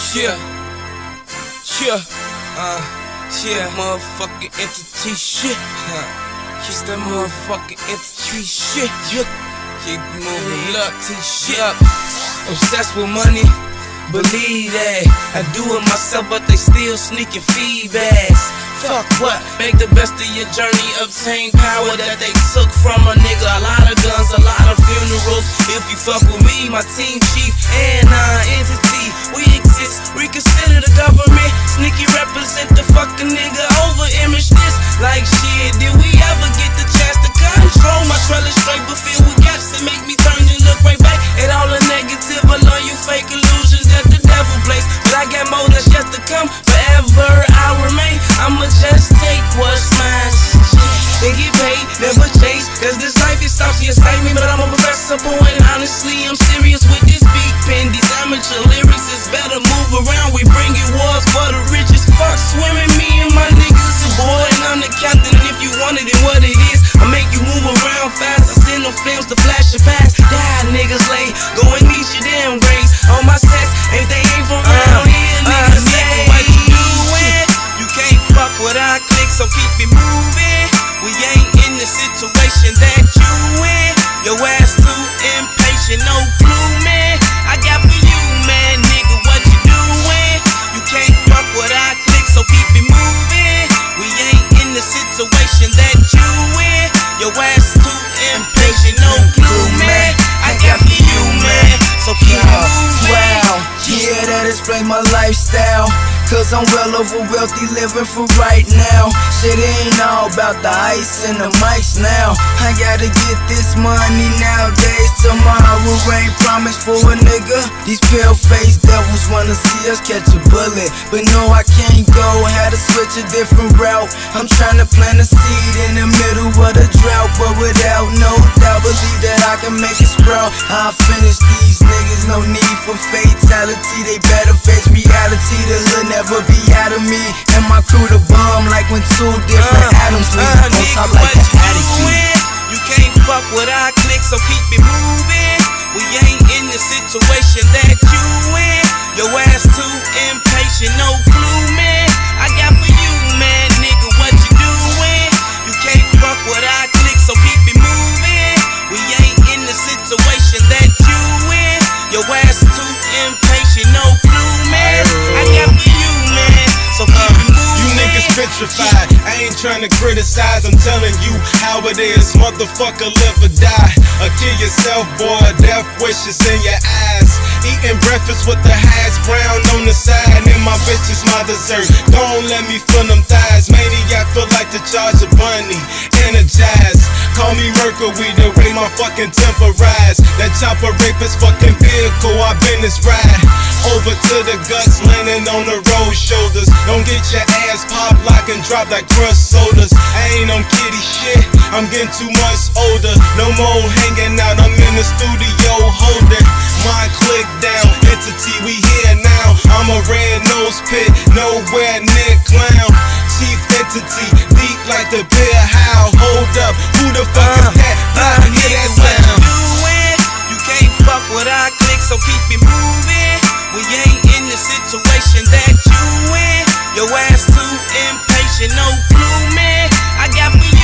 Yeah, yeah, uh, yeah, motherfucking entity shit. Huh. Kiss that motherfucking entity shit. Yeah, keep moving up, T shit. Obsessed with money, believe that. I do it myself, but they still sneaking feedbacks. Fuck what? Make the best of your journey, obtain power that they took from a nigga. A lot of guns, a lot of funerals. If you fuck with me, my team chief and non-entity, we saucy, excite me, but I'm. Boy, and honestly, I'm serious with this beat pen. These amateur lyrics is better move around. We bring it wars for the richest. Fuck swimming, me and my niggas boy, and I'm the captain. And if you want it, then what it is, I make you move around fast. I send them films to flash your past. Die, niggas late. Go my lifestyle. Cause I'm well over wealthy living for right now. Shit ain't all about the ice and the mics now. I gotta get this money nowadays. Tomorrow ain't promised for a nigga. These pale faced devils wanna see us catch a bullet. But no, I can't go. Had to switch a different route. I'm trying to plant a seed in the middle of the drought. But without no doubt, believe that I can make it sprout. I finish these niggas, no need for fatality. They better face reality. The hood never be out of me. And my crew the bomb like when two different atoms meet uh, on nigga, top like what an doing? You can't fuck with our click, so keep it moving. We ain't in the situation that you in. Your ass too impatient, no clue, man. I got for you, man, nigga, what you doing? You can't fuck with our trying to criticize, I'm telling you how it is. Motherfucker, live or die. Or kill yourself, boy. Death wishes in your eyes. Eating breakfast with the hash brown on the side. And my bitch is my dessert. Don't let me feel them thighs. Maniac feel like the charge of bunny. Energized. Call me Mercury, the way my fucking temper rise. That chopper rapist fucking vehicle, I've been this ride. Over to the guts, landing on the road shoulders. Don't get your ass pop, lock, and drop like Crush sodas. I ain't on kitty shit, I'm getting too much older. No more hanging out, I'm in the studio holding my click down. Entity, we here now. I'm a red nose pit, nowhere near clown. Chief entity, deep like the beer how. Hold up, who the fuck is that? Uh, hear that what you sound. doing? You can't fuck with our click, so keep it moving. We ain't in the situation that you in. Your ass too impatient, no clue, man. I got for